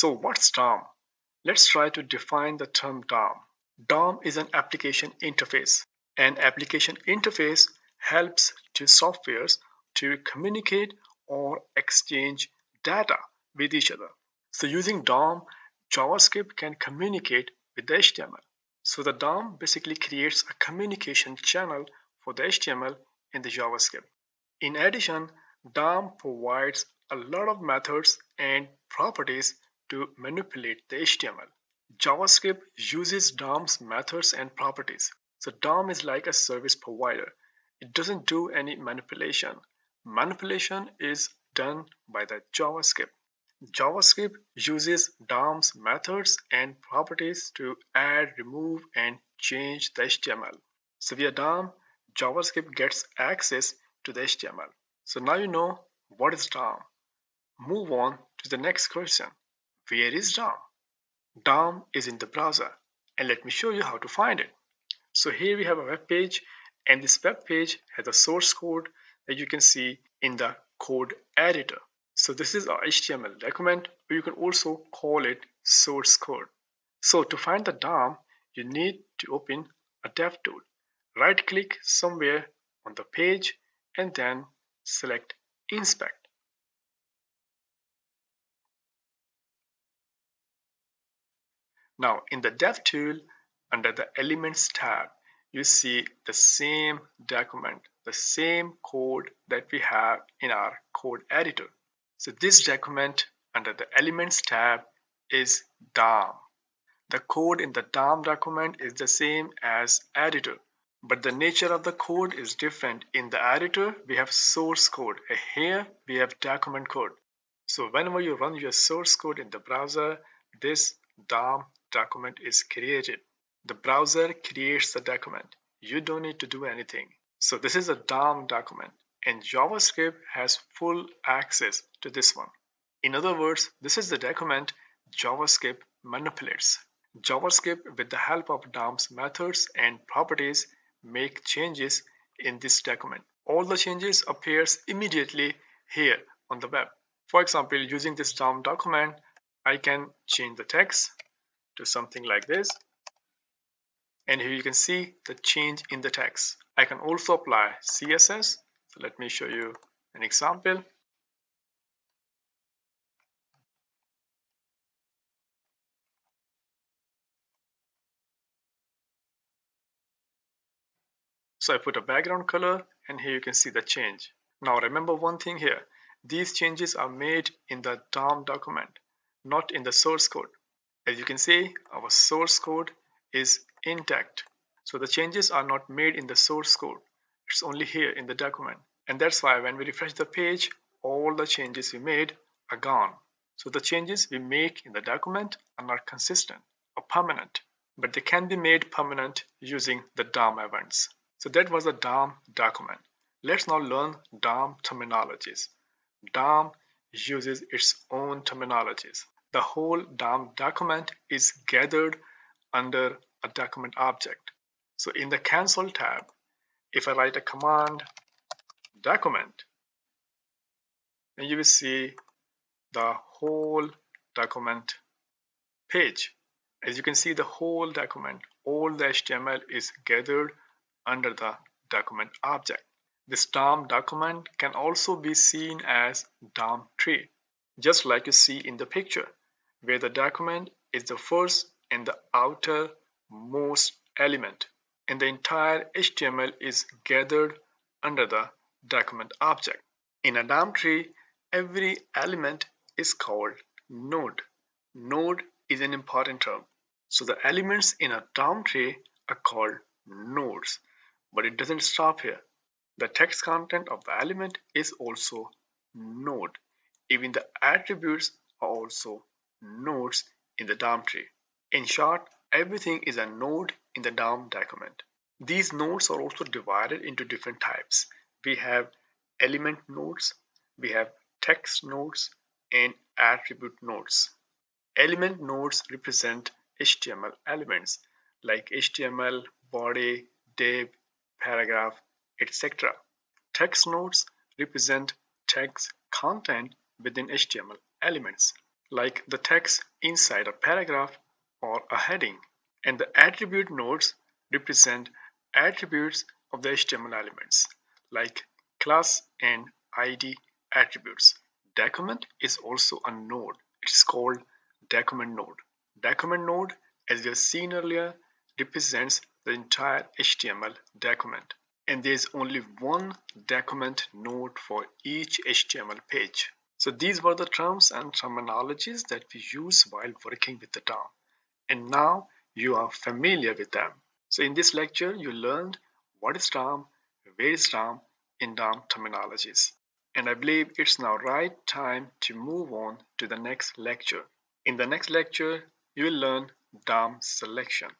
So what's DOM? Let's try to define the term DOM. DOM is an application interface. An application interface helps to softwares to communicate or exchange data with each other. So using DOM, JavaScript can communicate with the HTML. So the DOM basically creates a communication channel for the HTML in the JavaScript. In addition, DOM provides a lot of methods and properties to manipulate the HTML. JavaScript uses DOM's methods and properties. So DOM is like a service provider. It doesn't do any manipulation. Manipulation is done by the JavaScript. JavaScript uses DOM's methods and properties to add, remove, and change the HTML. So via DOM, JavaScript gets access to the HTML. So now you know what is DOM. Move on to the next question. Where is DOM? DOM is in the browser and let me show you how to find it. So here we have a web page and this web page has a source code that you can see in the code editor. So this is our HTML document or you can also call it source code. So to find the DOM, you need to open a dev tool. Right click somewhere on the page and then select inspect. Now in the Dev tool, under the Elements tab, you see the same document, the same code that we have in our code editor. So this document under the Elements tab is DOM. The code in the DOM document is the same as editor, but the nature of the code is different. In the editor, we have source code. Here, we have document code. So whenever you run your source code in the browser, this DOM document is created. The browser creates the document. You don't need to do anything. So this is a DOM document and JavaScript has full access to this one. In other words, this is the document JavaScript manipulates. JavaScript with the help of DOM's methods and properties make changes in this document. All the changes appears immediately here on the web. For example, using this DOM document, I can change the text to something like this. And here you can see the change in the text. I can also apply CSS. So let me show you an example. So I put a background color and here you can see the change. Now remember one thing here. These changes are made in the DOM document, not in the source code. As you can see, our source code is intact. So the changes are not made in the source code. It's only here in the document. And that's why when we refresh the page, all the changes we made are gone. So the changes we make in the document are not consistent or permanent, but they can be made permanent using the DOM events. So that was a DOM document. Let's now learn DOM terminologies. DOM uses its own terminologies the whole DOM document is gathered under a document object. So in the console tab, if I write a command document, then you will see the whole document page. As you can see, the whole document, all the HTML is gathered under the document object. This DOM document can also be seen as DOM tree, just like you see in the picture where the document is the first and the outermost element and the entire HTML is gathered under the document object. In a DOM tree, every element is called node. Node is an important term. So the elements in a DOM tree are called nodes. But it doesn't stop here. The text content of the element is also node. Even the attributes are also nodes in the DOM tree. In short, everything is a node in the DOM document. These nodes are also divided into different types. We have element nodes, we have text nodes, and attribute nodes. Element nodes represent HTML elements like HTML, body, div, paragraph, etc. Text nodes represent text content within HTML elements. like the text inside a paragraph or a heading. And the attribute nodes represent attributes of the HTML elements like class and ID attributes. Document is also a node. It's called document node. Document node, as we have seen earlier, represents the entire HTML document. And there is only one document node for each HTML page. So these were the terms and terminologies that we use while working with the DOM. And now you are familiar with them. So in this lecture, you learned what is DOM, where is DOM in DOM terminologies. And I believe it's now right time to move on to the next lecture. In the next lecture, you will learn DOM selection.